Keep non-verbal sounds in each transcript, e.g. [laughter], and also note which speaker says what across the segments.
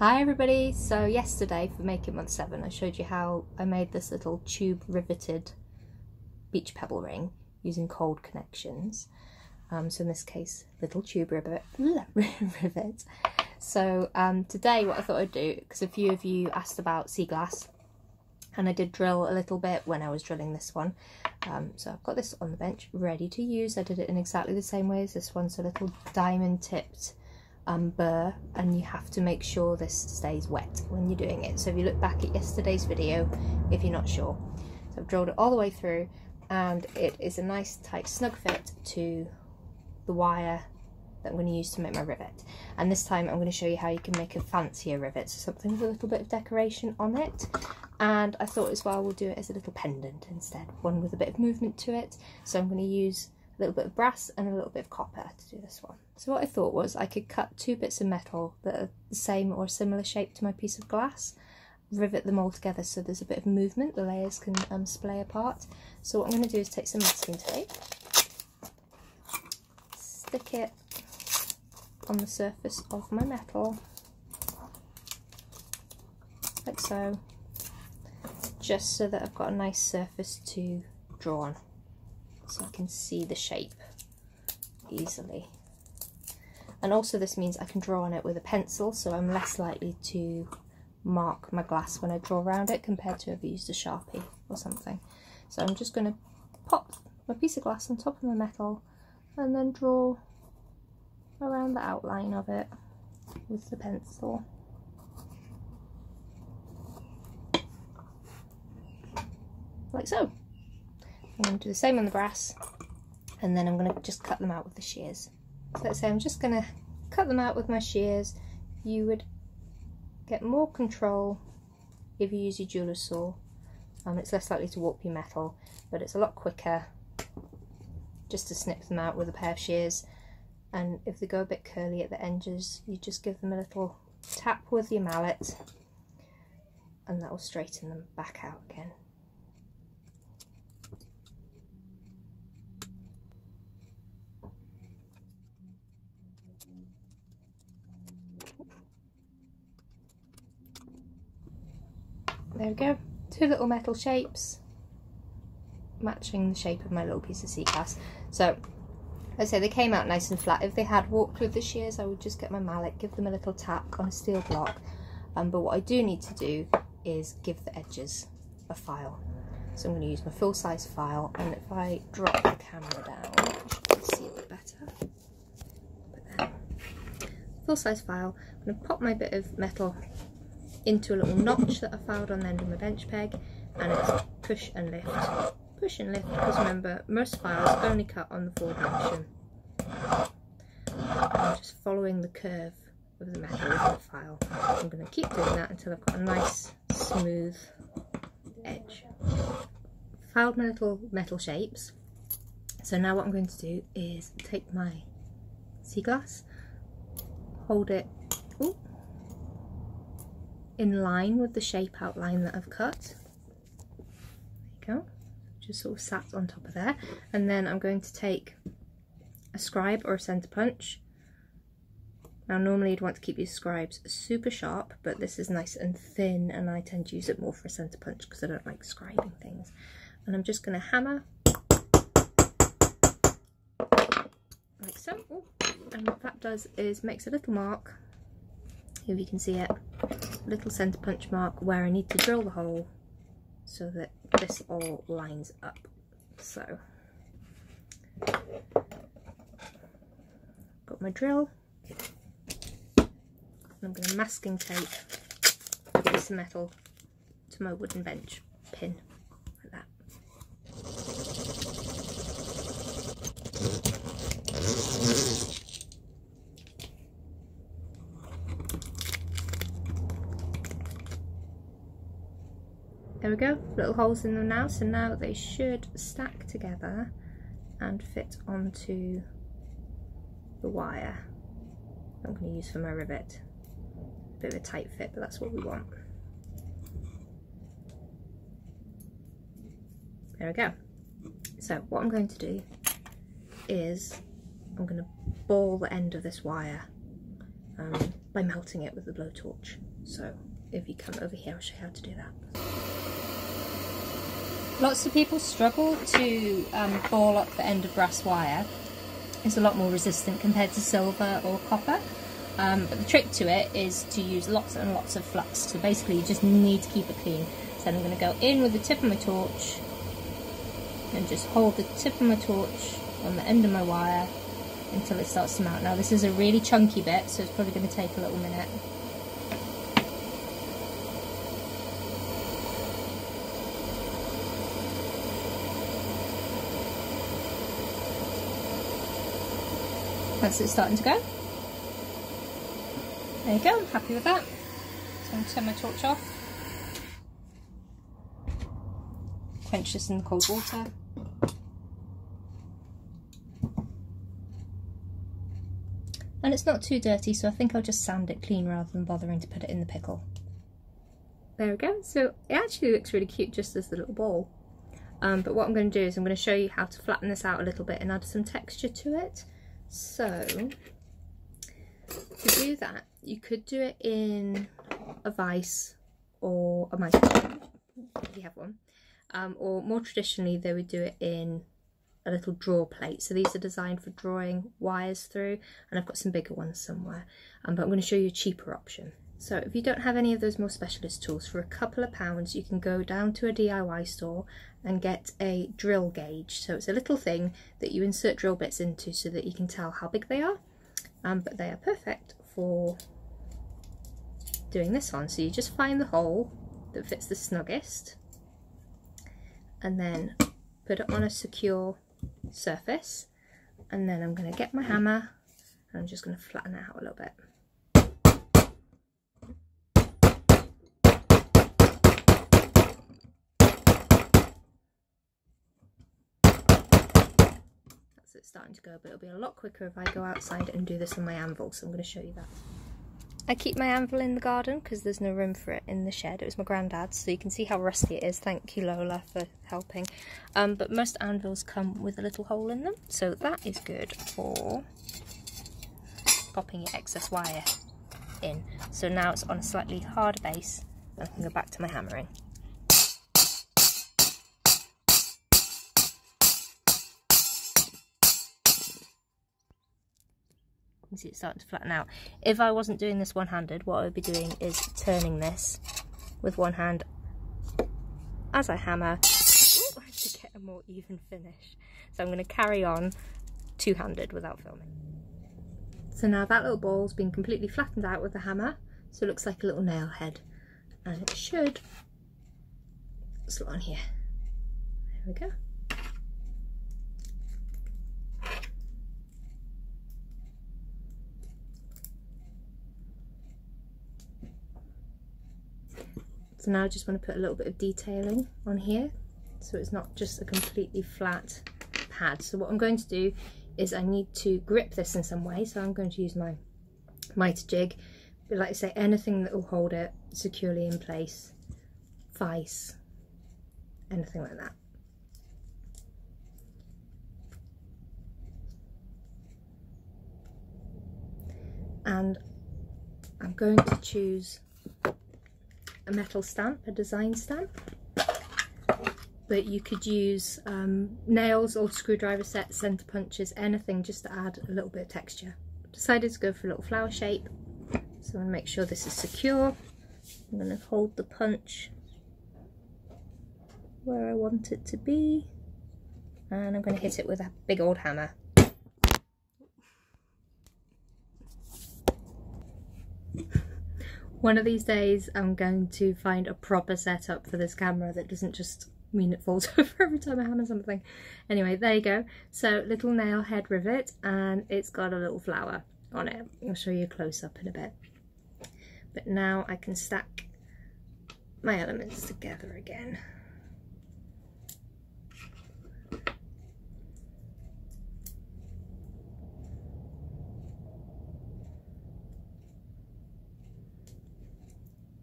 Speaker 1: Hi everybody! So yesterday for Make It Month 7 I showed you how I made this little tube riveted beach pebble ring using cold connections. Um, so in this case, little tube rivet. [laughs] rivet. So um, today what I thought I'd do, because a few of you asked about sea glass and I did drill a little bit when I was drilling this one. Um, so I've got this on the bench ready to use. I did it in exactly the same way as this one, so little diamond tipped um, burr and you have to make sure this stays wet when you're doing it. So if you look back at yesterday's video, if you're not sure. So I've drilled it all the way through and it is a nice tight snug fit to the wire that I'm going to use to make my rivet. And this time I'm going to show you how you can make a fancier rivet, so something with a little bit of decoration on it. And I thought as well we'll do it as a little pendant instead, one with a bit of movement to it. So I'm going to use a little bit of brass and a little bit of copper to do this one. So what I thought was I could cut two bits of metal that are the same or similar shape to my piece of glass, rivet them all together so there's a bit of movement, the layers can um, splay apart. So what I'm going to do is take some masking tape, stick it on the surface of my metal, like so, just so that I've got a nice surface to draw on so I can see the shape easily. And also this means I can draw on it with a pencil, so I'm less likely to mark my glass when I draw around it compared to if I used a Sharpie or something. So I'm just going to pop my piece of glass on top of my metal and then draw around the outline of it with the pencil. Like so. I'm going to do the same on the brass and then I'm going to just cut them out with the shears. So let's say I'm just going to cut them out with my shears. You would get more control if you use your jeweler's saw. Um, it's less likely to warp your metal, but it's a lot quicker just to snip them out with a pair of shears. And if they go a bit curly at the edges, you just give them a little tap with your mallet and that will straighten them back out again. There we go, two little metal shapes matching the shape of my little piece of sea glass. So, I say they came out nice and flat. If they had walked with the shears, I would just get my mallet, give them a little tap on a steel block. Um, but what I do need to do is give the edges a file. So I'm going to use my full-size file, and if I drop the camera down, you should see a bit better. Full-size file, I'm going to pop my bit of metal into a little notch that I filed on the end of my bench peg and it's push and lift. Push and lift because remember most files only cut on the forward direction. I'm just following the curve of the metal with the file. I'm going to keep doing that until I've got a nice smooth edge. Filed my little metal shapes. So now what I'm going to do is take my sea glass, hold it ooh, in line with the shape outline that I've cut. There you go, just sort of sat on top of there. And then I'm going to take a scribe or a centre punch. Now normally you'd want to keep your scribes super sharp, but this is nice and thin and I tend to use it more for a centre punch because I don't like scribing things. And I'm just going to hammer like so. Ooh. And what that does is makes a little mark, if you can see it, little centre punch mark where I need to drill the hole so that this all lines up. So, got my drill, I'm going to masking tape of metal to my wooden bench pin, like that. There we go, little holes in them now, so now they should stack together and fit onto the wire I'm going to use for my rivet. A Bit of a tight fit, but that's what we want. There we go. So what I'm going to do is I'm going to ball the end of this wire um, by melting it with the blowtorch. So if you come over here, I'll show you how to do that. Lots of people struggle to um, ball up the end of brass wire. It's a lot more resistant compared to silver or copper. Um, but the trick to it is to use lots and lots of flux. So basically you just need to keep it clean. So I'm going to go in with the tip of my torch and just hold the tip of my torch on the end of my wire until it starts to melt. Now this is a really chunky bit so it's probably going to take a little minute. That's it starting to go. There you go, I'm happy with that. So I'm going to turn my torch off. Quench this in the cold water. And it's not too dirty, so I think I'll just sand it clean rather than bothering to put it in the pickle. There we go. So it actually looks really cute just as the little ball. Um, but what I'm going to do is I'm going to show you how to flatten this out a little bit and add some texture to it. So to do that, you could do it in a vise or a microscope, if you have one. Um, or more traditionally, they would do it in a little draw plate. So these are designed for drawing wires through, and I've got some bigger ones somewhere. Um, but I'm going to show you a cheaper option. So if you don't have any of those more specialist tools, for a couple of pounds you can go down to a DIY store and get a drill gauge. So it's a little thing that you insert drill bits into so that you can tell how big they are. Um, but they are perfect for doing this on. So you just find the hole that fits the snuggest and then put it on a secure surface and then I'm going to get my hammer and I'm just going to flatten it out a little bit. That's it starting to go, but it'll be a lot quicker if I go outside and do this on my anvil, so I'm going to show you that. I keep my anvil in the garden because there's no room for it in the shed. It was my granddad's, so you can see how rusty it is. Thank you, Lola, for helping. Um, but most anvils come with a little hole in them, so that is good for popping your excess wire in. So now it's on a slightly harder base, and I can go back to my hammering. You see it's starting to flatten out. If I wasn't doing this one-handed, what I would be doing is turning this with one hand as I hammer ooh, to get a more even finish. So I'm going to carry on two-handed without filming. So now that little ball's been completely flattened out with the hammer, so it looks like a little nail head. And it should slot on here. There we go. So now I just want to put a little bit of detailing on here so it's not just a completely flat pad. So what I'm going to do is I need to grip this in some way. So I'm going to use my mitre jig. But like I say, anything that will hold it securely in place, vice, anything like that. And I'm going to choose a metal stamp, a design stamp. But you could use um, nails or screwdriver sets, centre punches, anything just to add a little bit of texture. Decided to go for a little flower shape. So I'm going to make sure this is secure. I'm going to hold the punch where I want it to be. And I'm going to hit it with a big old hammer. One of these days I'm going to find a proper setup for this camera that doesn't just mean it falls [laughs] over every time I hammer something. Anyway, there you go. So little nail head rivet and it's got a little flower on it. I'll show you a close up in a bit. But now I can stack my elements together again.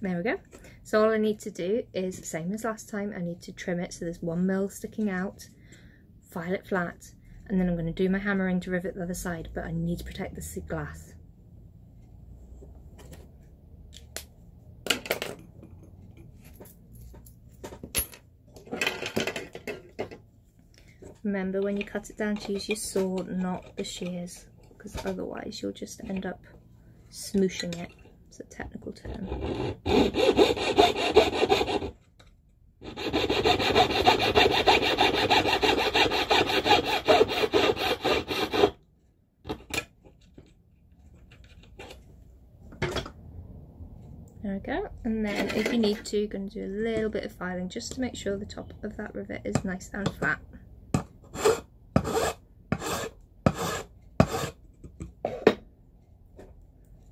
Speaker 1: there we go so all I need to do is same as last time I need to trim it so there's one mill sticking out file it flat and then I'm going to do my hammering to rivet the other side but I need to protect the glass Remember when you cut it down to use your saw, not the shears, because otherwise you'll just end up smooshing it. A technical term. There we go. And then if you need to, you're going to do a little bit of filing just to make sure the top of that rivet is nice and flat.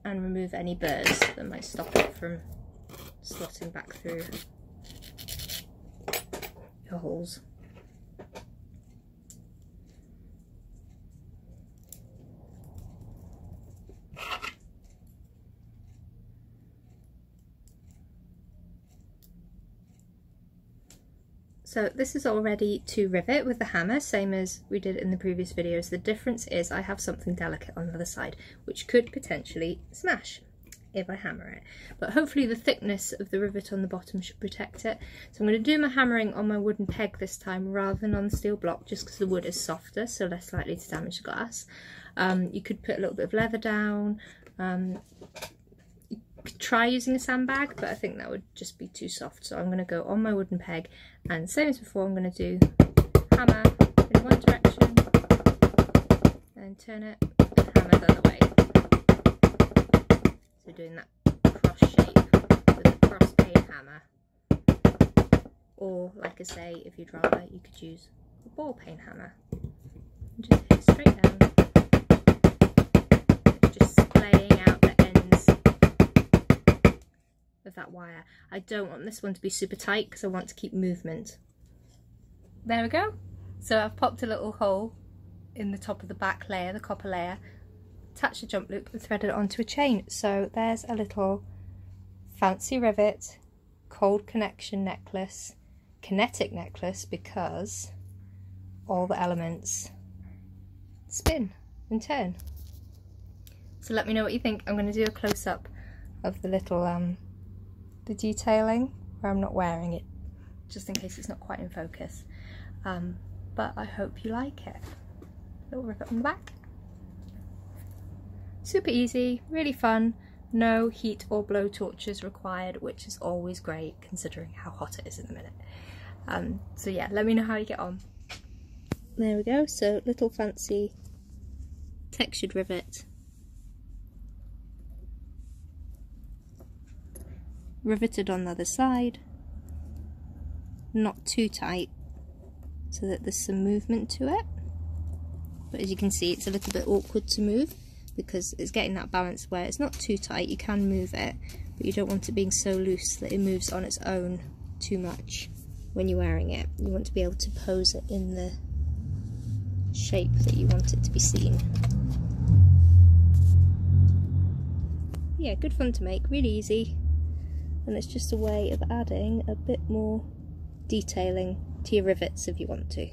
Speaker 1: And remove any burrs that might stop it from slotting back through your holes. So this is all ready to rivet with the hammer, same as we did in the previous videos. The difference is I have something delicate on the other side, which could potentially smash if I hammer it. But hopefully the thickness of the rivet on the bottom should protect it. So I'm going to do my hammering on my wooden peg this time rather than on the steel block, just because the wood is softer, so less likely to damage the glass. Um, you could put a little bit of leather down, um, try using a sandbag, but I think that would just be too soft. So I'm going to go on my wooden peg and same as before, I'm going to do hammer in one direction and turn it and hammer the other way. So doing that cross shape with a cross pane hammer. Or like I say, if you'd rather, you could use a ball peen hammer. And just hit straight down of that wire. I don't want this one to be super tight because I want to keep movement. There we go. So I've popped a little hole in the top of the back layer, the copper layer, attached a jump loop and threaded it onto a chain. So there's a little fancy rivet, cold connection necklace, kinetic necklace because all the elements spin and turn. So let me know what you think. I'm going to do a close-up of the little um, the detailing where I'm not wearing it just in case it's not quite in focus. Um, but I hope you like it. Little rivet on the back. Super easy really fun. No heat or blow torches required which is always great considering how hot it is in the minute. Um, so yeah let me know how you get on. There we go. So little fancy textured rivet riveted on the other side. Not too tight so that there's some movement to it. But as you can see it's a little bit awkward to move because it's getting that balance where it's not too tight you can move it but you don't want it being so loose that it moves on its own too much when you're wearing it. You want to be able to pose it in the shape that you want it to be seen. Yeah good fun to make really easy and it's just a way of adding a bit more detailing to your rivets if you want to.